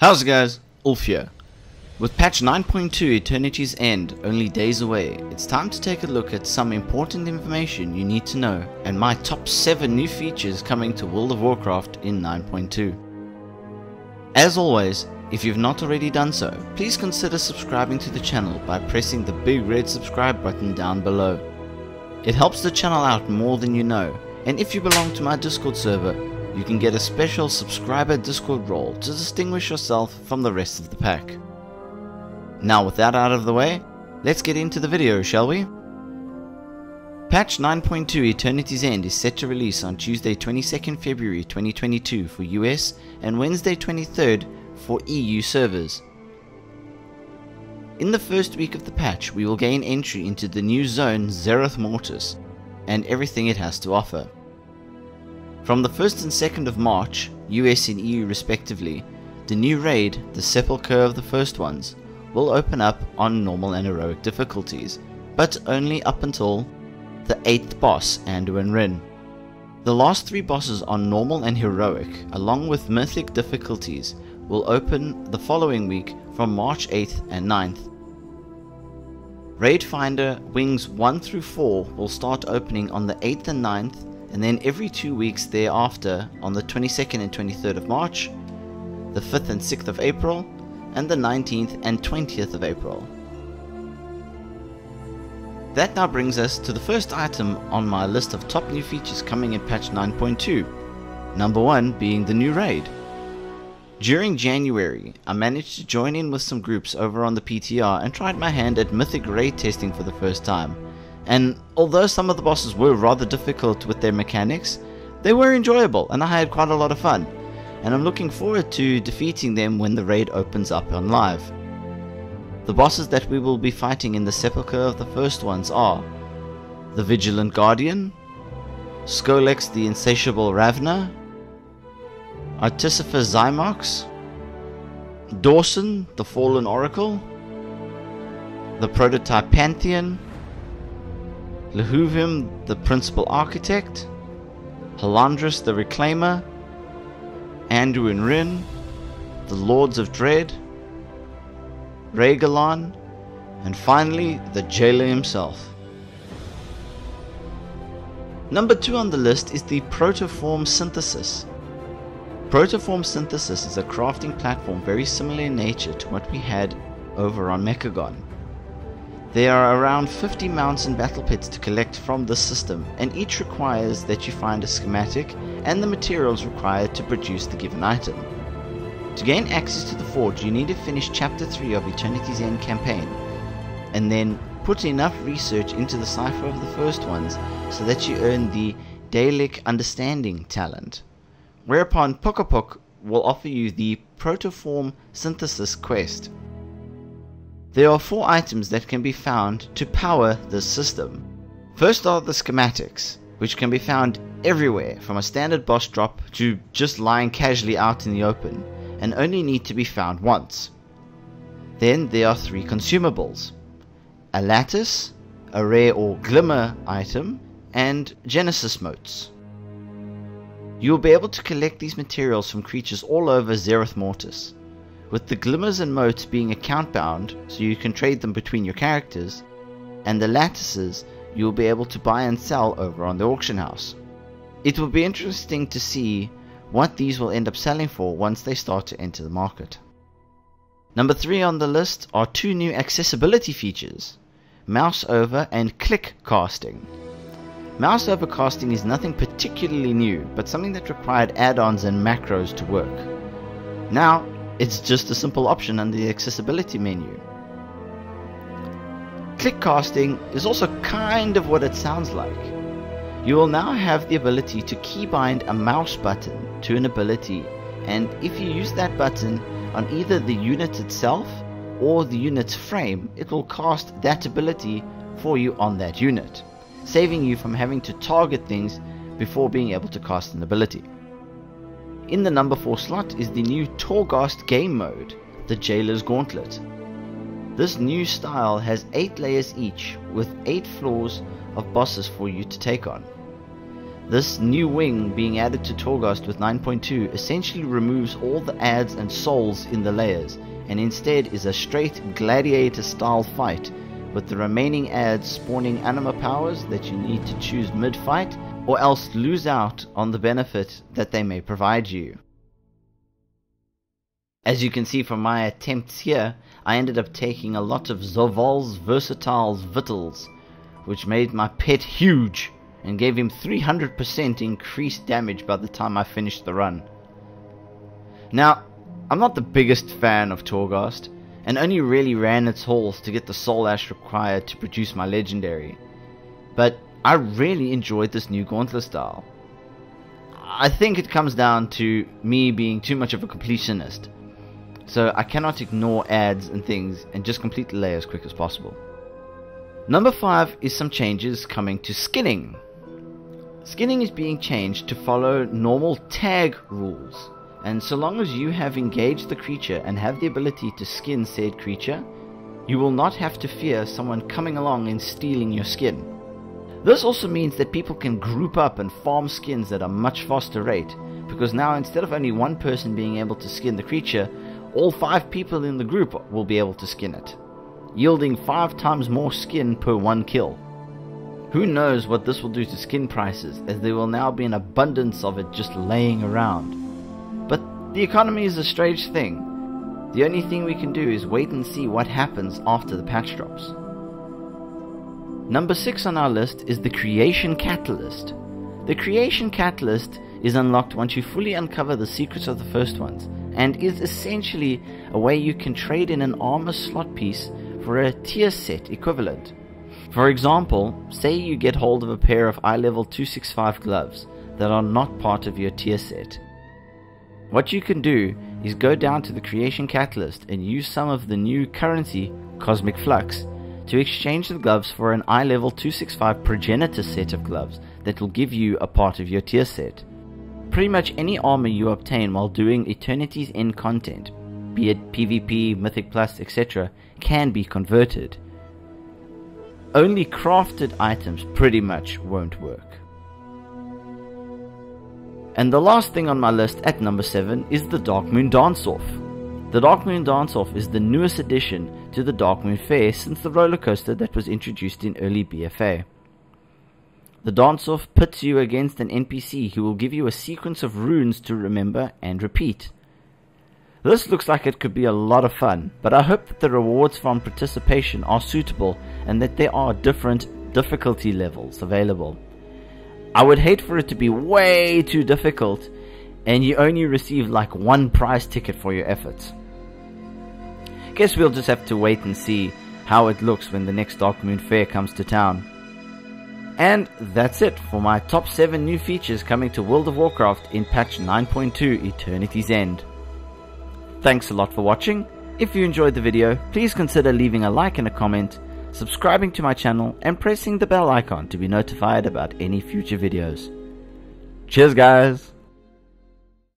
How's it guys? Ulf here. With patch 9.2 Eternity's End only days away, it's time to take a look at some important information you need to know and my top 7 new features coming to World of Warcraft in 9.2. As always, if you've not already done so, please consider subscribing to the channel by pressing the big red subscribe button down below. It helps the channel out more than you know, and if you belong to my Discord server, you can get a special subscriber Discord role to distinguish yourself from the rest of the pack. Now with that out of the way, let's get into the video shall we? Patch 9.2 Eternity's End is set to release on Tuesday 22nd February 2022 for US and Wednesday 23rd for EU servers. In the first week of the patch we will gain entry into the new zone Zereth Mortis and everything it has to offer. From the 1st and 2nd of March, US and EU respectively, the new raid, the Sepulcher of the First Ones, will open up on normal and heroic difficulties, but only up until the 8th boss, Anduin Wrynn. The last three bosses on normal and heroic, along with mythic difficulties, will open the following week from March 8th and 9th. Raid Finder Wings 1 through 4 will start opening on the 8th and 9th and then every two weeks thereafter on the 22nd and 23rd of March, the 5th and 6th of April, and the 19th and 20th of April. That now brings us to the first item on my list of top new features coming in patch 9.2, number 1 being the new raid. During January, I managed to join in with some groups over on the PTR and tried my hand at Mythic raid testing for the first time and although some of the bosses were rather difficult with their mechanics, they were enjoyable and I had quite a lot of fun. And I'm looking forward to defeating them when the raid opens up on live. The bosses that we will be fighting in the Sepulcher of the first ones are the Vigilant Guardian, Skolex the Insatiable Ravener, Artificer Xy'mox, Dausegne the Fallen Oracle, the Prototype Pantheon, Lihuvim the Principal Architect, Halondrus the Reclaimer, Anduin Wrynn, the Lords of Dread, Rygelon, and finally the Jailer himself. Number 2 on the list is the Protoform Synthesis. Protoform Synthesis is a crafting platform very similar in nature to what we had over on Mechagon. There are around 50 mounts and battle pets to collect from this system, and each requires that you find a schematic and the materials required to produce the given item. To gain access to the forge, you need to finish Chapter 3 of Eternity's End campaign, and then put enough research into the cipher of the first ones so that you earn the Daedalic Understanding talent. Whereupon Pocopoc will offer you the Protoform Synthesis quest. There are four items that can be found to power this system. First are the schematics, which can be found everywhere from a standard boss drop to just lying casually out in the open and only need to be found once. Then there are three consumables. A lattice, a rare or glimmer item, and Genesis motes. You will be able to collect these materials from creatures all over Zereth Mortis with the glimmers and motes being account bound so you can trade them between your characters, and the lattices you will be able to buy and sell over on the auction house. It will be interesting to see what these will end up selling for once they start to enter the market. Number 3 on the list are two new accessibility features, mouse over and click casting. Mouse over casting is nothing particularly new, but something that required add-ons and macros to work. Now, it's just a simple option in the accessibility menu. Click casting is also kind of what it sounds like. You will now have the ability to keybind a mouse button to an ability and if you use that button on either the unit itself or the unit's frame, it will cast that ability for you on that unit, saving you from having to target things before being able to cast an ability. In the number 4 slot is the new Torghast game mode, the Jailer's Gauntlet. This new style has 8 layers each with 8 floors of bosses for you to take on. This new wing being added to Torghast with 9.2 essentially removes all the adds and souls in the layers and instead is a straight gladiator style fight with the remaining adds spawning anima powers that you need to choose mid fight or else lose out on the benefit that they may provide you. As you can see from my attempts here, I ended up taking a lot of Zoval's Versatile's Vitals, which made my pet huge and gave him 300% increased damage by the time I finished the run. Now, I'm not the biggest fan of Torghast, and only really ran its halls to get the soul ash required to produce my legendary. But I really enjoyed this new gauntlet style. I think it comes down to me being too much of a completionist, so I cannot ignore adds and things and just complete the layer as quick as possible. Number 5 is some changes coming to skinning. Skinning is being changed to follow normal tag rules, and so long as you have engaged the creature and have the ability to skin said creature, you will not have to fear someone coming along and stealing your skin. This also means that people can group up and farm skins at a much faster rate, because now instead of only one person being able to skin the creature, all five people in the group will be able to skin it, yielding five times more skin per one kill. Who knows what this will do to skin prices, as there will now be an abundance of it just laying around. But the economy is a strange thing. The only thing we can do is wait and see what happens after the patch drops. Number 6 on our list is the Creation Catalyst. The Creation Catalyst is unlocked once you fully uncover the secrets of the first ones, and is essentially a way you can trade in an armor slot piece for a tier set equivalent. For example, say you get hold of a pair of eye level 265 gloves that are not part of your tier set. What you can do is go down to the Creation Catalyst and use some of the new currency, Cosmic Flux, to exchange the gloves for an eye level 265 progenitor set of gloves that will give you a part of your tier set. Pretty much any armor you obtain while doing Eternity's End content, be it PvP, Mythic Plus, etc., can be converted. Only crafted items pretty much won't work. And the last thing on my list at number 7 is the Darkmoon Dance Off. The Darkmoon Dance Off is the newest addition to the Darkmoon Faire since the roller coaster that was introduced in early BFA. The Dance Off pits you against an NPC who will give you a sequence of runes to remember and repeat. This looks like it could be a lot of fun, but I hope that the rewards from participation are suitable and that there are different difficulty levels available. I would hate for it to be way too difficult and you only receive like one prize ticket for your efforts. Guess we'll just have to wait and see how it looks when the next Darkmoon Faire comes to town. And that's it for my top 7 new features coming to World of Warcraft in patch 9.2 Eternity's End. Thanks a lot for watching. If you enjoyed the video, please consider leaving a like and a comment, subscribing to my channel, and pressing the bell icon to be notified about any future videos. Cheers guys!